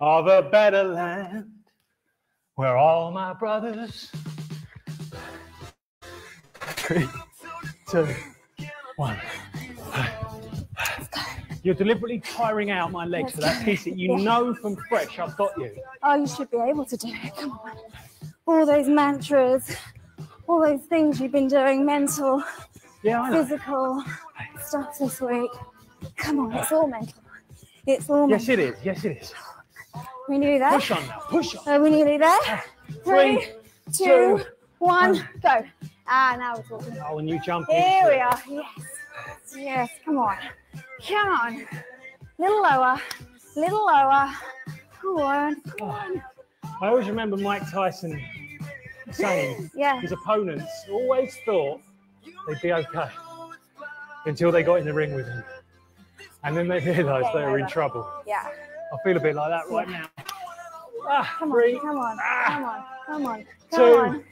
of a better land where all my brothers. Three, two, one. You're deliberately tiring out my legs for that piece that you know from fresh I've got you. Oh, you should be able to do it. Come on. All those mantras, all those things you've been doing, mental, Yeah, physical stuff this week. Come on, it's all mental. It's all mental. Yes, it is. Yes, it is. We nearly there. Push on now. Push on. Are we nearly there? Three, two, two, one, go. Ah, now we're talking. Oh, and you jump Here we it. are. Yes. Yes. Come on. Come on. Little lower. Little lower. Come on. Come on. I always remember Mike Tyson saying Yeah. his opponents always thought they'd be okay until they got in the ring with him. And then they realised they were in trouble. Yeah. I feel a bit like that right now. Ah, Come three. on. Come on. Ah. Come on. Come on. Two. Come on.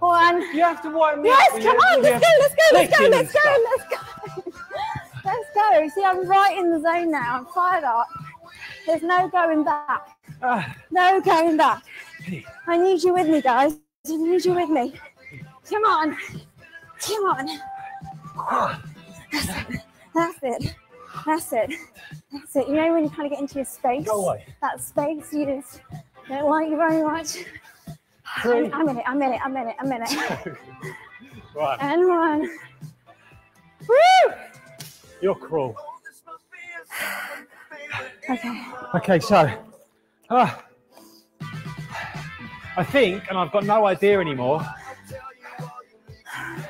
One. You have to wipe me Yes, up. when come on, let's go, let's go, let's go, let's go, let's go. Let's go. See, I'm right in the zone now. I'm fired up. There's no going back. Ah, No going back. I need you with me, guys. I need you with me. Come on. Come on. That's it. That's it. That's it. You know when you kind of get into your space? Go away. That space you just don't like very much. Three. I'm in it. I'm in it. I'm in it. I'm in it. right, And one. Woo! You're cruel. Okay. Okay, so ah, I think, and I've got no idea anymore.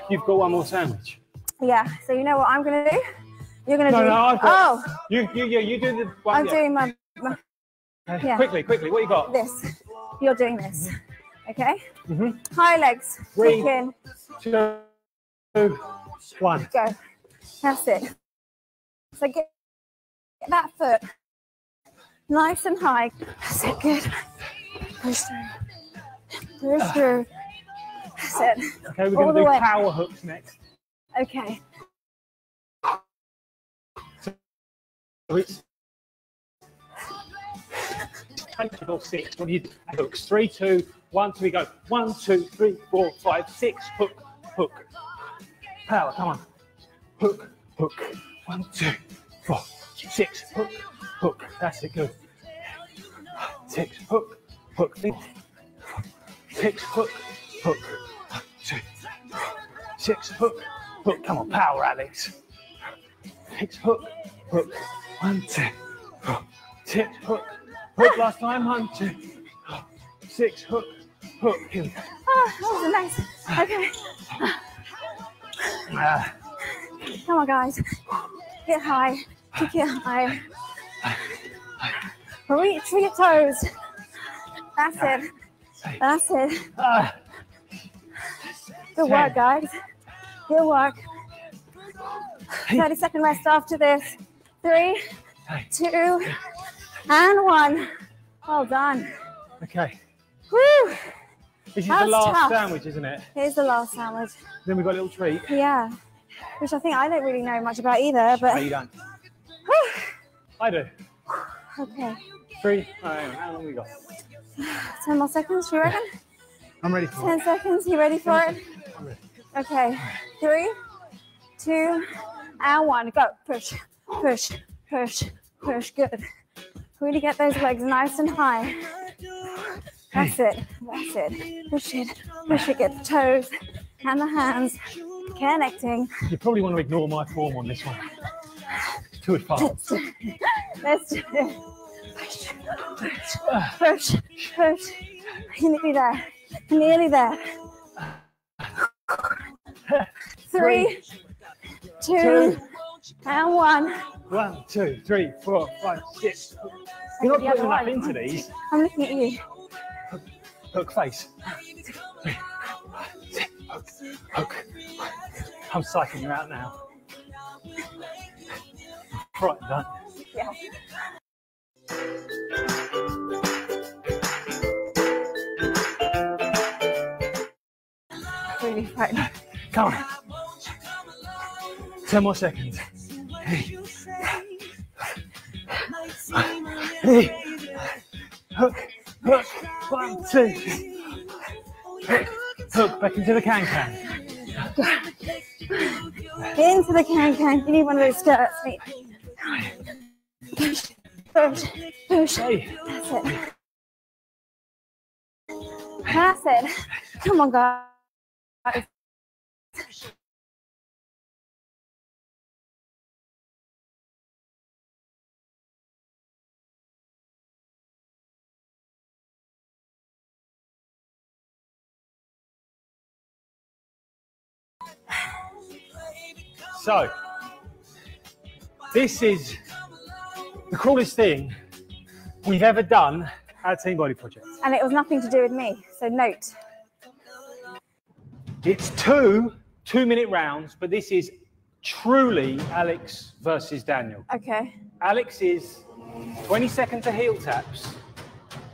You've got one more sandwich. Yeah. So you know what I'm gonna do? You're gonna No, do. no, I've got- oh, You, you, you, you do the one. I'm yeah. doing my, my Okay, yeah. Quickly, quickly. What you got? this. You're doing this. Okay. Mhm. High legs. Three. Kick in. Two, one. Go. That's it. So get, get that foot nice and high. That's it. Good. Push through. Push through. That's it. Okay, we're going to do way. power hooks next. Okay. So it's 20 or six. What do you do? Hooks. Three, two, one, two, we go. One, two, three, four, five, six. Hook, hook. Power, come on. Hook, hook. One, two, four, six. Hook, hook. That's it, good. Six, hook, hook. Six, hook, hook. One, two, six, hook, hook. Come on, power, Alex. Six, hook, hook. One, two, four, six, hook, hook. Last time, one, two, six, hook, hook. Here we go. Oh, that was nice. Okay. Ah, Come on, guys. Get high. Kick it high. Reach for your toes. That's it. That's it. Good work, guys. Good work. 30 second rest after this. Three, two, and one. Well done. Okay. Woo! This is That's the last tough. sandwich, isn't it? Here's the last sandwich. Then we've got a little treat. Yeah. Which I think I don't really know much about either, No, but you don't. I do. okay. Three. Oh, how long we got? Ten more seconds, you reckon? I'm ready for Ten seconds, you ready for it? I'm ready. Okay, three, two, and one. Go. Push, push, push, push. Good. Really get those legs nice and high. That's it. That's it. Push it. Push it. Get the toes and the hands connecting. You probably want to ignore my form on this one. It's too advanced. Let's do it. Push, push, push, push. You're nearly there. Nearly there. Three, two, and one. One, two, three, four, five, six. You're not putting enough into these. I'm looking at you. Hook face. Hook, hook. I'm psyching you out now. Right, done. Yeah. Really frightened. Come on. Ten more seconds. Hey. Hey. Hook, hook. One, two. Hook, hook. Back into the can can. Into the can can. You need one of those skirts, mate. Push, push, push. Hey. That's it. That's it. Come on, guys. So, this is the coolest thing we've ever done at Team Body Project. And it was nothing to do with me. So note. It's two two minute rounds, but this is truly Alex versus Daniel. Okay. Alex is 20 seconds of heel taps,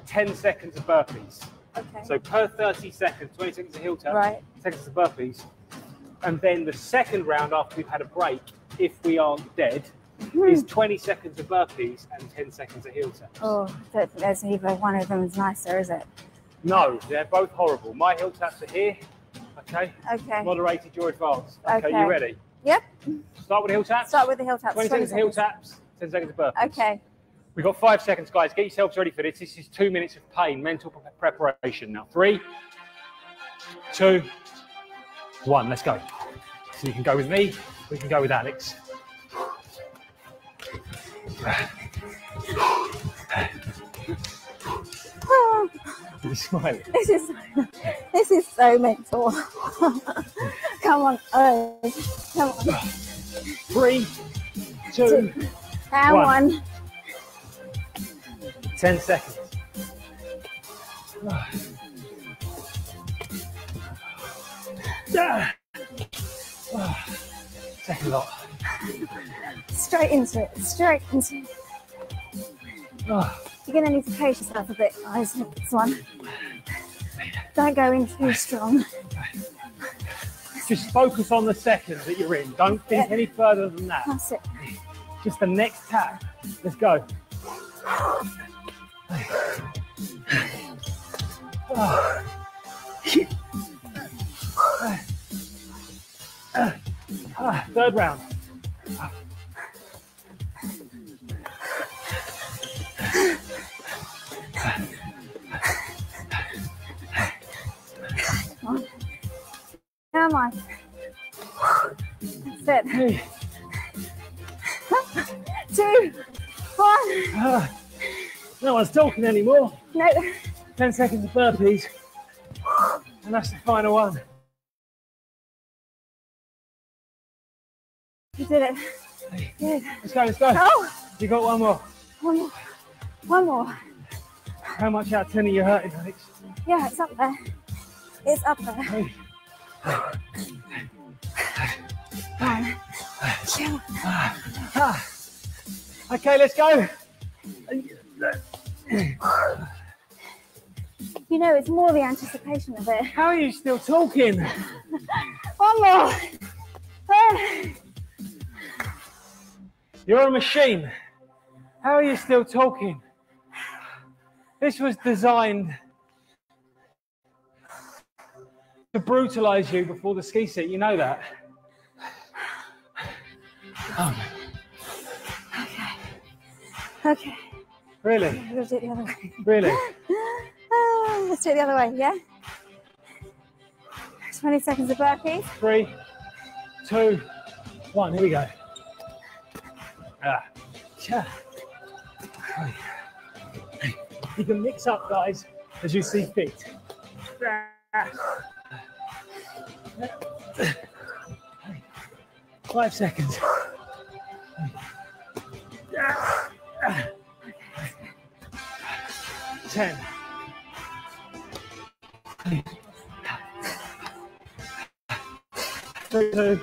10 seconds of burpees. Okay. So per 30 seconds, 20 seconds of heel taps, Right. seconds of burpees. And then the second round after we've had a break, if we aren't dead, hmm. is 20 seconds of burpees and 10 seconds of heel taps. Oh, I don't there's either one of them is nicer, is it? No, they're both horrible. My heel taps are here. Okay. Okay. Moderated, your advance. Okay, Okay. you ready? Yep. Start with the heel taps. Start with the heel taps. 20 seconds of heel taps, 10 seconds of burpees. Okay. We've got five seconds, guys. Get yourselves ready for this. This is two minutes of pain, mental pre- preparation. Now, three, two, one. Let's go. So you can go with me. We can go with Alex. This is this is so mental. Come on, oh, come on. Three, two, And One. one. ten seconds. Ah. Ah. Second lot. Straight into it. Straight into it. Ah. You're gonna need to pace yourself a bit, guys, with this one. Don't go in too strong. Just focus on the seconds that you're in. Don't think any further than that. That's it. Just the next tap. Let's go. Ah, Third round. Come on. That's it. Two, one. No one's talking anymore. No. 10 seconds of burpees. And that's the final one. You did it. Good. Let's go, let's go. Oh, You got one more. one more. One more. How much out of 10 are you hurting, Alex? Yeah, it's up there. It's up there. Hey. One. Two. Ah. Okay, let's go. You know, it's more the anticipation of it. How are you still talking? One more. Ah. You're a machine. How are you still talking? This was designed to brutalize you before the ski sit. You know that. Okay, Really? I'm gonna do it the other way. Really? Ah, let's do it the other way, yeah? 20 seconds of burpees. Three, two, one. Here we go. Ah. Cha. You can mix up, guys, as you see fit. Five seconds. Ten. Three, two,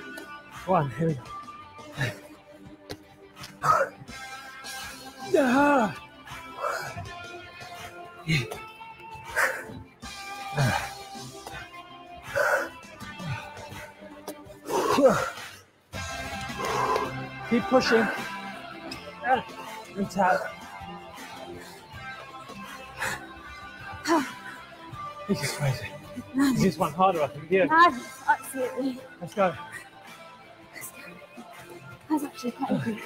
one. Here we go. Ah. Keep pushing. And tap. This is crazy. This Is one harder? I think. Yeah. Nice, absolutely. Let's go. That's actually quite good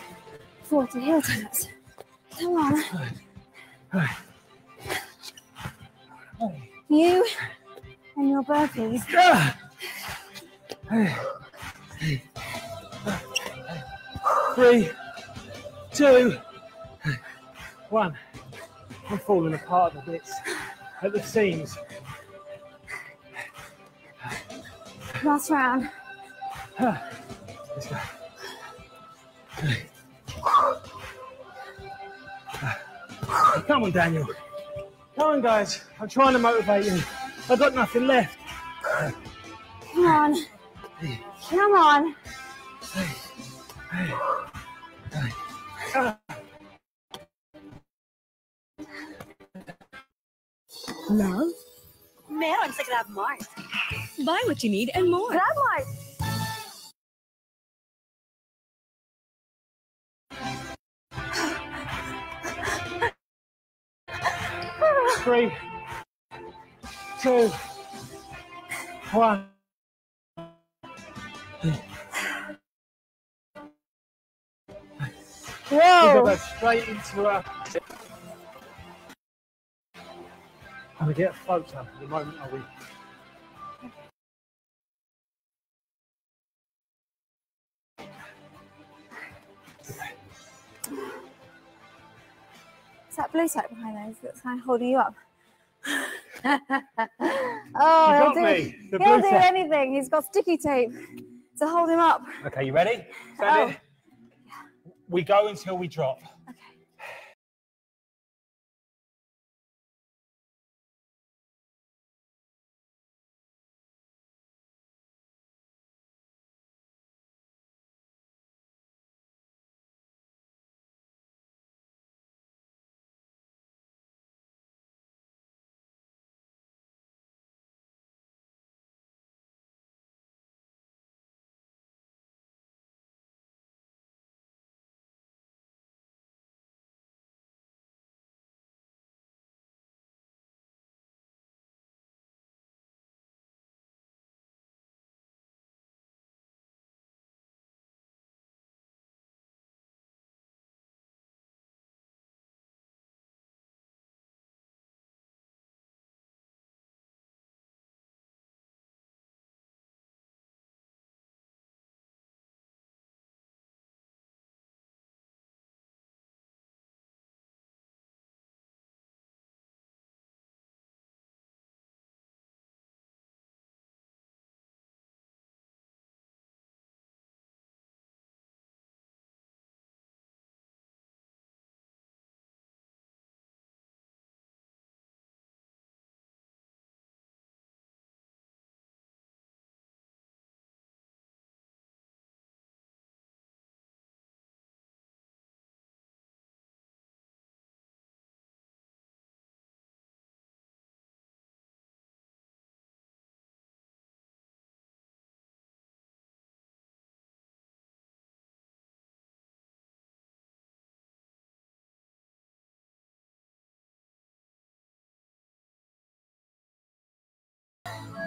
forward to heel turns. Come on. You and your burpees. Ah. Three, two, one. I'm falling apart a bit at the seams. Last round. Come on, Daniel. Come on, guys. I'm trying to motivate you. I've got nothing left. Come on. Come on. Love? Man, I'm Meron sa Grab Mart. Buy what you need and more. Grab Mart. Three, two, one. We Whoa. straight into uh I'm gonna get a photo at the moment, are we? That blue tape behind those that's kind of holding you up? oh, he'll do. He'll do anything. He's got sticky tape to hold him up. Okay, you ready? Oh. We go until we drop.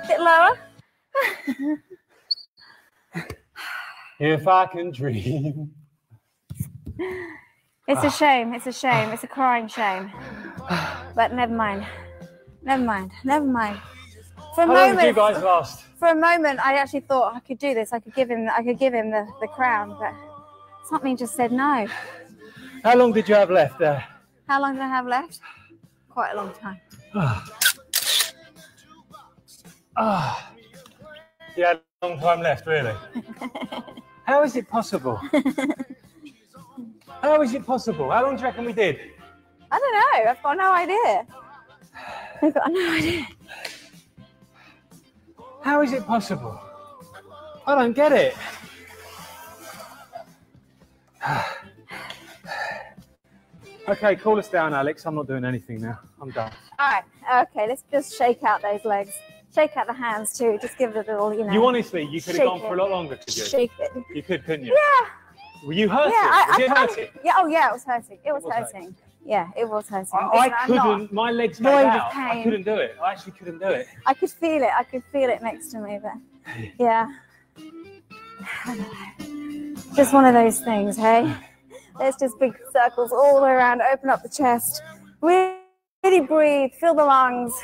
Bit lower. If I can dream. It's a shame. It's a shame. It's a crying shame. But never mind. Never mind. Never mind. For a How long did you moment, guys last? for a moment, I actually thought I could do this. I could give him. I could give him the, the crown, but something just said no. How long did you have left there? How long did I have left? Quite a long time. Ah, you had a long time left, really. How is it possible? How is it possible? How long do you reckon we did? I don't know. I've got no idea. I've got no idea. How is it possible? I don't get it. okay, cool us down, Alex. I'm not doing anything now. I'm done. All right. Okay. Let's just shake out those legs. Shake out the hands too. Just give it a little, you know. You honestly, you could have gone for a lot longer, could you? shake it. You could, couldn't you? Yeah. Were you hurting? Yeah. I, was it I, hurting? Yeah. Oh, yeah. It was hurting. It was, was hurting. hurting. Yeah. It was hurting. I, I couldn't. My legs of out. I couldn't do it. I actually couldn't do it. I could feel it. I could feel it next to me, but yeah. Just one of those things, hey? There's just big circles all the way around. Open up the chest. Really, breathe. Fill the lungs.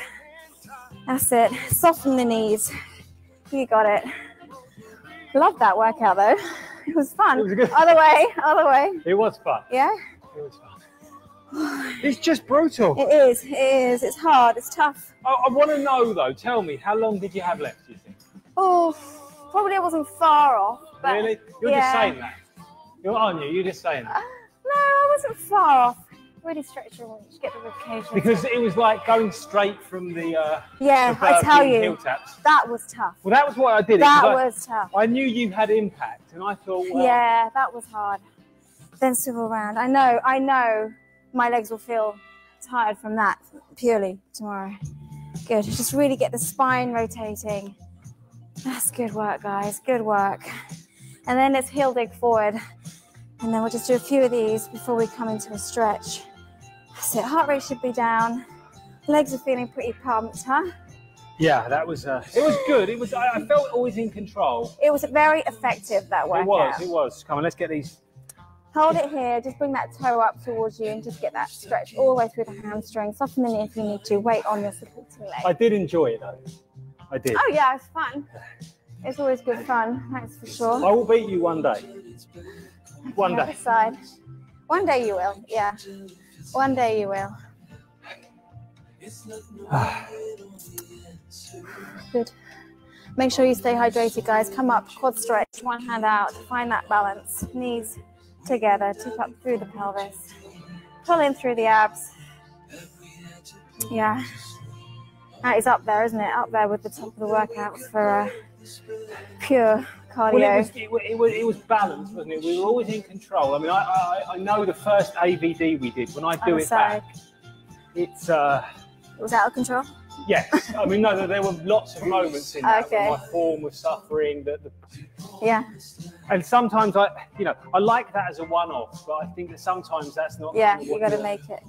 That's it. Soften the knees. You got it. Love that workout though. It was fun. It was good. Other way, other way. It was fun. Yeah, It was fun. It's just brutal. it is. It is. It's hard. It's tough. I, I want to know though. Tell me, how long did you have left? Do you think? Oh, probably I wasn't far off. But really? You're yeah. just saying that. You're aren't you? You're just saying that. Uh, no, I wasn't far off. Really stretch your reach, get the ribcage. Because it was like going straight from the. Uh, yeah, the I tell you, that was tough. Well, that was why I did That I, was tough. I knew you had impact, and I thought, well, Yeah, that was hard. Then swivel around. I know, I know my legs will feel tired from that purely tomorrow. Good. Just really get the spine rotating. That's good work, guys. Good work. And then let's heel dig forward. And then we'll just do a few of these before we come into a stretch. That's it. Heart rate should be down. Legs are feeling pretty pumped, huh? yeah, that was. Uh, it was good. It was. I, I felt always in control. It was very effective, that workout. It was. It was. Come on, let's get these. Hold it here, just bring that toe up towards you and just get that stretch all the way through the hamstring. Soften the knee if you need to. Weight on your supporting leg. I did enjoy it though. I did. Oh yeah, it's fun. It's always good fun, that's for sure. I will beat you one day. One day. side. One day you will, yeah. One day you will. Good. Make sure you stay hydrated, guys. Come up, quad stretch, one hand out. Find that balance. Knees together, tip up through the pelvis. Pull in through the abs. Yeah. That is up there, isn't it? Up there with the top of the workout for uh, pure cardio. Well, it was, it, it, was, it was balanced, wasn't it? We were always in control. I mean, I, I, I know the first AVD we did, when I do Other it side. back, it's, uh, It was out of control. yes. I mean, no, there- there were lots of moments in that Okay. my form was suffering. That the, Yeah. and sometimes I, you know, I like that as a one-off, but I think that sometimes that's not Yeah, what you got to make it.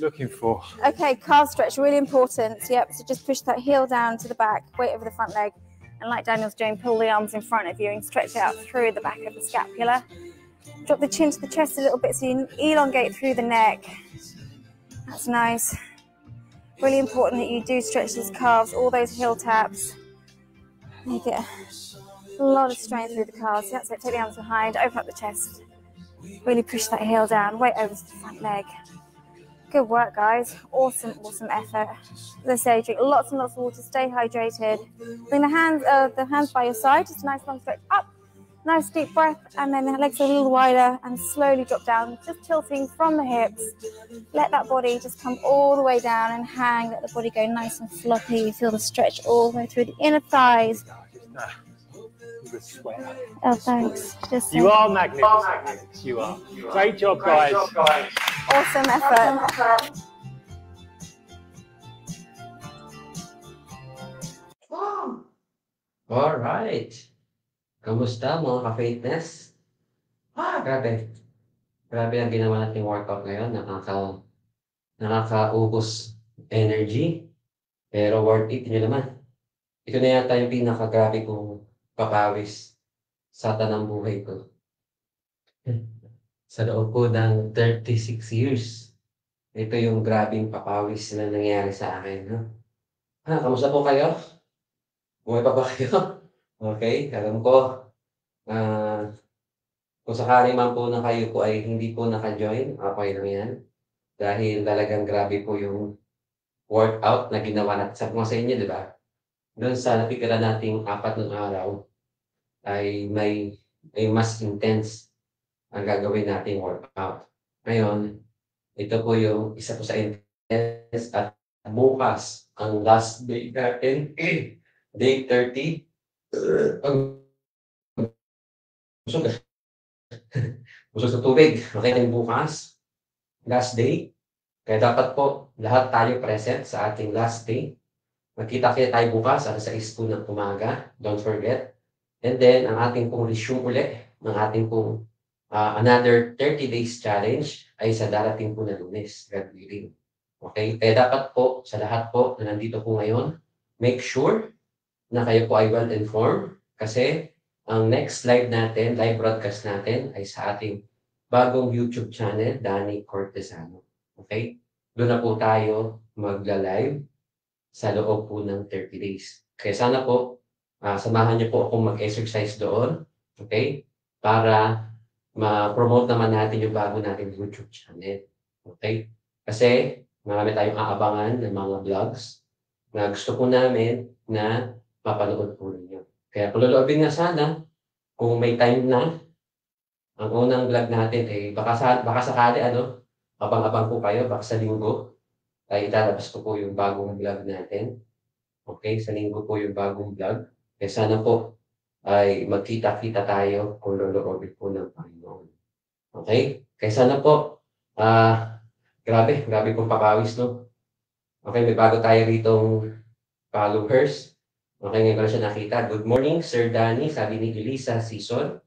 looking for. Okay, calf stretch, really important. Yep, so just push that heel down to the back, weight over the front leg. And like Daniel's doing, pull the arms in front of you and stretch out through the back of the scapula. Drop the chin to the chest a little bit so you elongate through the neck. That's nice. Really important that you do stretch these calves, all those heel taps. You get a lot of strength through the calves. That's it. Take the arms behind, open up the chest. Really push that heel down, weight over to the front leg. Good work, guys. Awesome, awesome effort. As I say, drink lots and lots of water. Stay hydrated. Bring the hands, uh, the hands by your side. Just a nice long stretch up. Nice deep breath, and then the legs a little wider, and slowly drop down, just tilting from the hips. Let that body just come all the way down and hang. Let the body go nice and floppy. Feel the stretch all the way through the inner thighs. Just, the sweat. Oh, thanks. Just You are magnificent, You are. Great job, guys. Awesome effort. Alright. Kamusta mga ka-fitness? Ah, grabe. Grabe ang ginawa nating workout ngayon. Nakaka, nakakaubos energy. Pero worth it nyo naman. ito na yata yung pinakagrabe kong papawis sa tanang buhay ko. Sa loob po ng 36 years. Ito yung grabing papawis na nangyari sa akin. No? Ah, kamusta po kayo? Buhay pa ba kayo? Okay, alam ko. Ah, kung sakali man po na kayo po ay hindi po naka-join, okay lang yan. Dahil talagang grabe po yung workout na ginawa natin. Sabi ko sa inyo, di ba? Doon sa napikira nating apat ng araw, ay may, may mas intense ang gagawin nating workout. Ngayon, ito po yung isa po sa intense at bukas ang last day natin, day 30. Ang busog. busog sa tubig. Okay na bukas. Last day. Kaya dapat po lahat tayo present sa ating last day. Magkita-kita tayo bukas alas 6 po ng umaga. Don't forget. And then, ang ating pong resume ulit ng ating pong ah, another 30 days challenge ay sa darating po na lunes, God willing. Okay? Kaya dapat po, sa lahat po na nandito po ngayon, make sure na kayo po ay well-informed kasi ang next live natin, live broadcast natin ay sa ating bagong YouTube channel, Danny Cortesano. Okay? Doon na po tayo magla-live sa loob po ng 30 days. Kaya sana po, ah, samahan niyo po akong mag-exercise doon. Okay? Para ma-promote naman natin yung bago nating YouTube channel. Okay? Kasi marami tayong aabangan ng mga vlogs na gusto po namin na mapanood po ninyo. Kaya kung loloobin nga sana, kung may time na, ang unang vlog natin ay baka, sa, baka sakali ano, abang-abang po kayo, baka sa linggo, ay ilalabas ko po yung bagong vlog natin. Okay, sa linggo po yung bagong vlog. Kaya sana po ay magkita-kita tayo kung loloobin po ng Panginoon. Okay? Kaya sana po, ah, grabe, grabe pong papawis, no? Okay, may bago tayo ritong followers. Okay, ngayon ko na siya nakita. Good morning, Sir Danny, sabi ni Elisa Sison.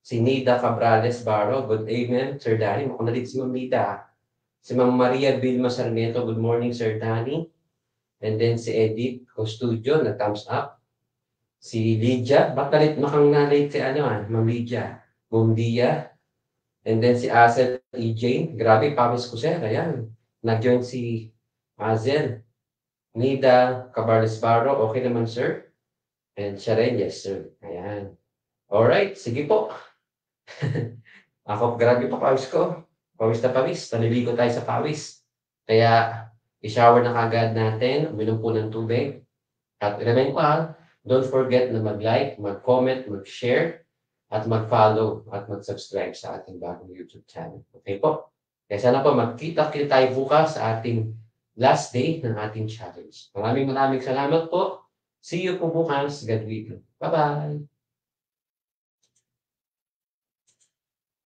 Si Nida Cabrales Barro, good evening, Sir Danny. Mukhang nalit si Ma'am Nida. Si Ma'am Maria Vilma Sarmiento, good morning, Sir Danny. And then si Edith Costudio, nag-thumbs up. Si Lydia, ba't nalit makang nalit si ano ah, Ma'am Lydia. Bumdia. And then si Azel EJ, grabe, pawis ko sir, ayan. Nag-join si Azel. Nida Cabarles Barro, okay naman sir. And siya rin, yes sir. Ayan. Alright, sige po. Ako, grabe pa pawis ko. Pawis na pawis. Naliligo tayo sa pawis. Kaya, i-shower na kagad natin. Uminom po ng tubig. At ah, don't forget na mag-like, mag-comment, mag-share, at mag-follow at mag-subscribe sa ating bagong YouTube channel. Okay po? Kaya sana po magkita-kita tayo bukas sa ating last day ng ating challenge. Maraming maraming salamat po. See you po bukas. God willing. Bye-bye!